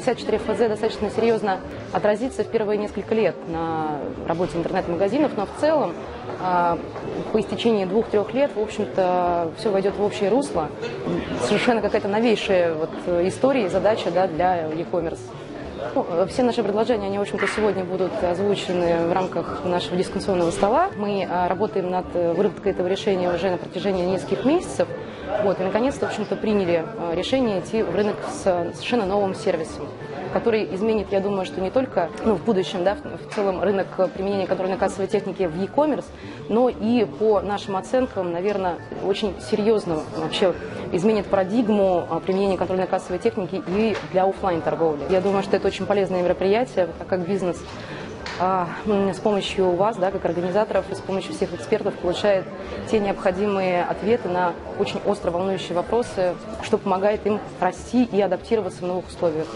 54 ФЗ достаточно серьезно отразится в первые несколько лет на работе интернет-магазинов, но в целом а, по истечении двух-трех лет, в общем-то, все войдет в общее русло. Совершенно какая-то новейшая вот история и задача да, для e-commerce. Ну, все наши предложения, они, в общем-то, сегодня будут озвучены в рамках нашего дискуссионного стола. Мы а, работаем над выработкой этого решения уже на протяжении нескольких месяцев. Вот, и, наконец-то, в общем-то, приняли а, решение идти в рынок с совершенно новым сервисом который изменит, я думаю, что не только ну, в будущем, да, в целом рынок применения контрольно-кассовой техники в e-commerce, но и по нашим оценкам, наверное, очень серьезно вообще изменит парадигму а, применения контрольно-кассовой техники и для офлайн торговли. Я думаю, что это очень полезное мероприятие, так как бизнес а, с помощью вас, да, как организаторов, и с помощью всех экспертов получает те необходимые ответы на очень остро волнующие вопросы, что помогает им расти и адаптироваться в новых условиях.